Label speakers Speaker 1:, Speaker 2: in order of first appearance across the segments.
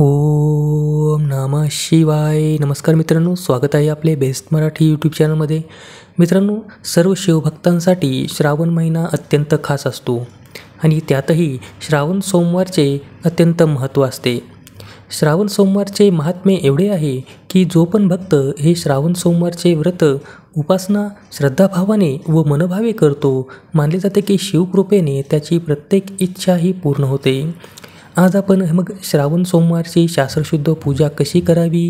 Speaker 1: ओम नम शिवाय. नमस्कार मित्रांनो स्वागत आहे आपले बेस्ट मराठी यूट्यूब चॅनलमध्ये मित्रांनो सर्व शिवभक्तांसाठी श्रावण महिना अत्यंत खास असतो आणि त्यातही श्रावण सोमवारचे अत्यंत महत्त्व असते. श्रावण सोमवारचे महात्म्य एवढे आहे की जो पण भक्त हे श्रावण सोमवारचे व्रत उपासना श्रद्धाभावाने व मनभावे करतो मानले जाते की शिवकृपेने त्याची प्रत्येक इच्छा ही पूर्ण होते. आज आपण मग श्रावण सोमवारची शास्त्रशुद्ध पूजा कशी करावी?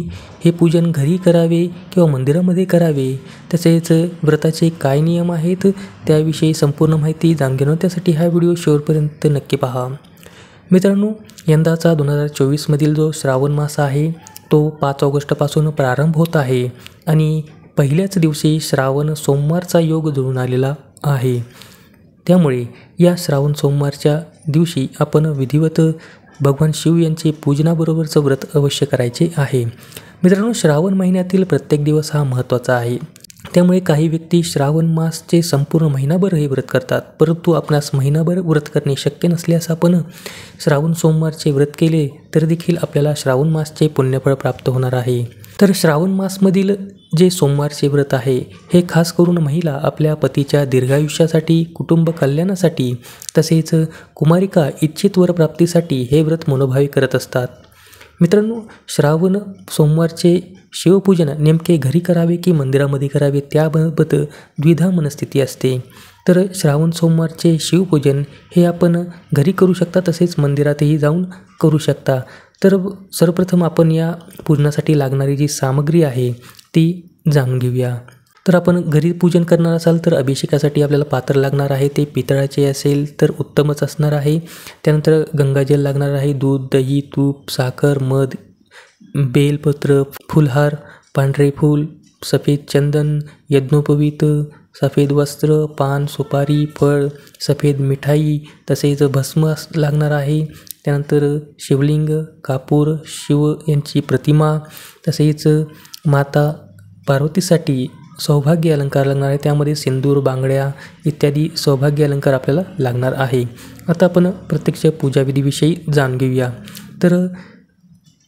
Speaker 1: हे पूजन घरी करावे किंवा मंदिरामध्ये करावे? तसेच व्रताचे काय नियम आहेत? त्याविषयी संपूर्ण माहिती जाणून घेणं त्यासाठी हा व्हिडिओ शेवटपर्यंत नक्की पहा. मित्रांनो यंदाचा दोन हजार चोवीसमधील जो श्रावण मास आहे तो पाच ऑगस्टपासून प्रारंभ होत आहे आणि पहिल्याच दिवशी श्रावण सोमवारचा योग जुळून आलेला आहे. त्यामुळे या श्रावण सोमवारच्या दिवशी आपण विधिवत भगवान शिव यांचे पूजनाबरोबरचं व्रत अवश्य करायचे आहे. मित्रांनो श्रावण महिन्यातील प्रत्येक दिवस हा महत्त्वाचा आहे. त्यामुळे काही व्यक्ती श्रावण मासचे संपूर्ण महिनाभर हे व्रत करतात परंतु आपणास महिनाभर व्रत करणे शक्य नसल्यास आपण श्रावण सोमवारचे व्रत केले तर देखील आपल्याला श्रावण मासचे पुण्यफळ प्राप्त होणार आहे. तर श्रावण मासमधील जे सोमवारचे व्रत आहे हे खास करून महिला आपल्या पतीच्या दीर्घायुष्यासाठी कुटुंब कल्याणासाठी तसेच कुमारिका इच्छित वरप्राप्तीसाठी हे व्रत मनोभावी करत असतात. मित्रांनो श्रावण सोमवारचे शिवपूजन नेमके घरी करावे की मंदिरामध्ये करावे त्याबाबत द्विधा मनस्थिती असते. तर श्रावण सोमवारचे शिवपूजन हे आपण घरी करू शकता तसेच मंदिरातही जाऊन करू शकता. तर सर्वप्रथम आपण या पूजनासाठी लागणारी जी सामग्री आहे ती जाणून घेऊया. तर आपण घरी पूजन करणार असाल तर अभिषेकासाठी आपल्याला पात्र लागणार आहे. ते पितळाचे असेल तर उत्तमच असणार आहे. त्यानंतर गंगाजल लागणार आहे. दूध दही तूप साखर मध बेलपत्र फुलहार पांढरे फूल सफेद चंदन यज्ञोपवीत सफेद वस्त्र पान सुपारी फळ सफेद मिठाई तसेच भस्म लागणार आहे. त्यानंतर शिवलिंग कापूर शिव यांची प्रतिमा तसेच माता पार्वतीसाठी सौभाग्य अलंकार लागणार आहे. त्यामध्ये सिंदूर बांगड्या इत्यादी सौभाग्य अलंकार आपल्याला लागणार आहे. आता आपण प्रत्यक्ष पूजाविधीविषयी जाणून घेऊया. तर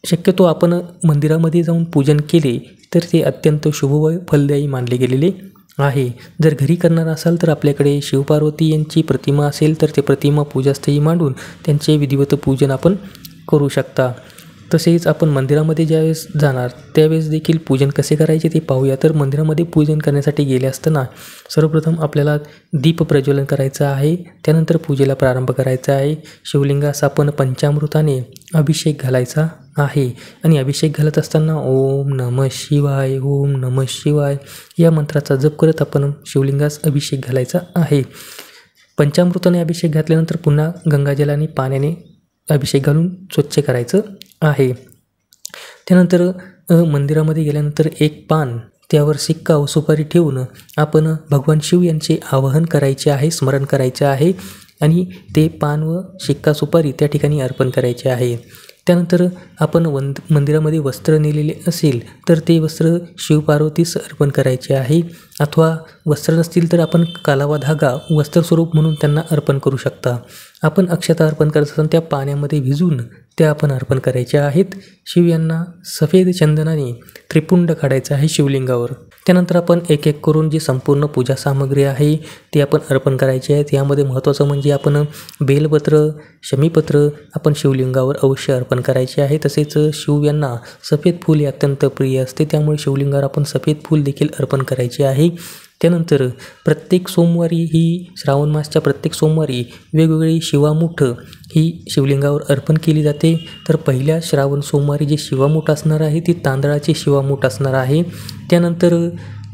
Speaker 1: शक्यतो आपण मंदिरामध्ये जाऊन पूजन केले तर ते अत्यंत शुभ व फलदायी मानले गेलेले आहे. जर घरी करणार असाल तर आपल्याकडे शिवपार्वती यांची प्रतिमा असेल तर ते प्रतिमा पूजास्थळी मांडून त्यांचे विधिवत पूजन आपण करू शकता. तसेच आपण मंदिरामध्ये ज्यावेळेस जाणार त्यावेळेस देखील पूजन कसे करायचे ते पाहूया. तर मंदिरामध्ये पूजन करण्यासाठी गेले असताना सर्वप्रथम आपल्याला दीप प्रज्वलन करायचं आहे. त्यानंतर पूजेला प्रारंभ करायचा आहे. शिवलिंगास आपण पंचामृताने अभिषेक घालायचा आहे. आणि अभिषेक घालत असताना ओम नम शिवाय ओम नम शिवाय या मंत्राचा जप करत आपण शिवलिंगास अभिषेक घालायचा आहे. पंचामृताने अभिषेक घातल्यानंतर पुन्हा गंगाजलाने पाण्याने अभिषेक घालून स्वच्छ करायचं आहे. त्यानंतर मंदिरामध्ये गेल्यानंतर एक पान त्यावर सिक्का व सुपारी ठेवून आपण भगवान शिव यांचे आवाहन करायचे आहे स्मरण करायचे आहे आणि ते पान व शिक्का सुपारी त्या ठिकाणी अर्पण करायचे आहे. त्यानंतर आपण वंद मंदिरामध्ये वस्त्र नेलेले असेल तर ते वस्त्र शिवपार्वतीस अर्पण करायचे आहे. अथवा वस्त्र नसतील तर आपण कालावा धागा वस्त्रस्वरूप म्हणून त्यांना अर्पण करू शकता. आपण अक्षता अर्पण करत असताना त्या पाण्यामध्ये भिजून त्या आपण अर्पण करायच्या आहेत. शिव यांना सफेद चंदनाने त्रिपुंड काढायचं आहे शिवलिंगावर. त्यानंतर आपण एक एक करून जी संपूर्ण पूजा सामग्री आहे ती आपण अर्पण करायची आहेत यामध्ये महत्त्वाचं म्हणजे आपण बेलपत्र शमीपत्र आपण शिवलिंगावर अवश्य अर्पण करायचे आहे. तसेच शिव यांना सफेद फूल हे अत्यंत प्रिय असते. त्यामुळे शिवलिंगावर आपण सफेद फूल देखील अर्पण करायचे आहे. त्यानंतर प्रत्येक सोमवारी ही श्रावण मासच्या प्रत्येक सोमवारी वेगवेगळी शिवामूठ ही शिवलिंगावर अर्पण केली जाते. तर पहिल्या श्रावण सोमवारी जे शिवामूठ असणार आहे ती तांदळाची शिवामूठ असणार आहे. त्यानंतर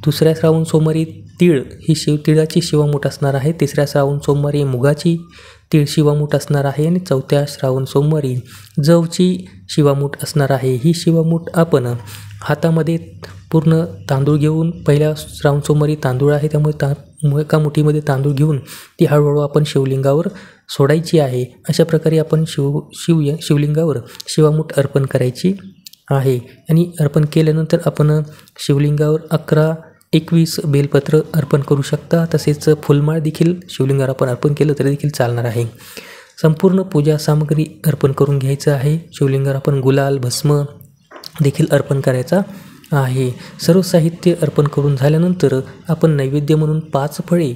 Speaker 1: दुसऱ्या श्रावण सोमवारी तीळ ही शिव तिळाची शिवामूठ असणार आहे. तिसऱ्या श्रावण सोमवारी मुगाची तीळ शिवामूठ असणार आहे. आणि चौथ्या श्रावण सोमवारी जवची शिवामूठ असणार आहे. ही शिवामूठ आपण हातामध्ये पूर्ण तांदूळ घेऊन पहिल्या श्रावण तांदूळ आहे त्यामुळे ता एका मुठीमध्ये तांदूळ घेऊन ती हळूहळू आपण शिवलिंगावर सोडायची आहे. अशा प्रकारे आपण शिव शिव शिवलिंगावर शिवामूठ अर्पण करायची आहे. आणि अर्पण केल्यानंतर आपण शिवलिंगावर अकरा एकवीस बेलपत्र अर्पण करू शकता. तसेच फुलमाळ देखील शिवलिंगावर आपण अर्पण केलं तरी देखील चालणार आहे. संपूर्ण पूजा सामग्री अर्पण करून घ्यायचं आहे. शिवलिंगावर आपण गुलाल भस्म देखील अर्पण करायचा आहे. सर्व साहित्य अर्पण करून झाल्यानंतर आपण नैवेद्य म्हणून पाच फळे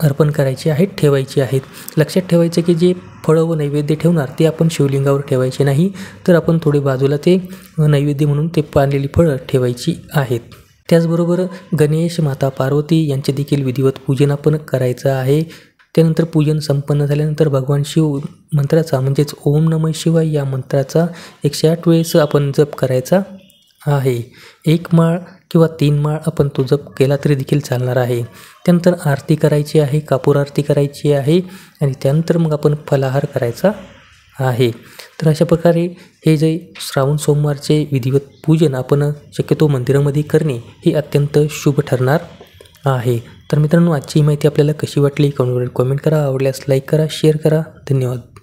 Speaker 1: अर्पण करायची आहेत ठेवायची आहेत. लक्षात ठेवायचं की जे फळं व नैवेद्य ठेवणार ते आपण शिवलिंगावर ठेवायचे नाही तर आपण थोडे बाजूला ते नैवेद्य म्हणून ते पाळलेली फळं ठेवायची आहेत. त्याचबरोबर गणेश माता पार्वती यांचे देखील विधिवत पूजन आपण करायचं आहे. त्यानंतर पूजन संपन्न झाल्यानंतर भगवान शिव मंत्राचा म्हणजेच ओम नम शिवाय या मंत्राचा एकशे आठ वेळेस आपण जप करायचा. आहे. एक माळ किंवा तीन माळ आपण तो जप केला तरी देखील चालणार आहे. त्यानंतर आरती करायची आहे कापूर आरती करायची आहे आणि त्यानंतर मग आपण फलाहार करायचा आहे. तर अशा प्रकारे हे जे श्रावण सोमवारचे विधिवत पूजन आपण शक्यतो मंदिरामध्ये करणे हे अत्यंत शुभ ठरणार आहे. तर मित्रांनो आजची माहिती आपल्याला कशी वाटली? कमेंट कमेंट करा आवडल्यास लाईक करा शेअर करा. धन्यवाद.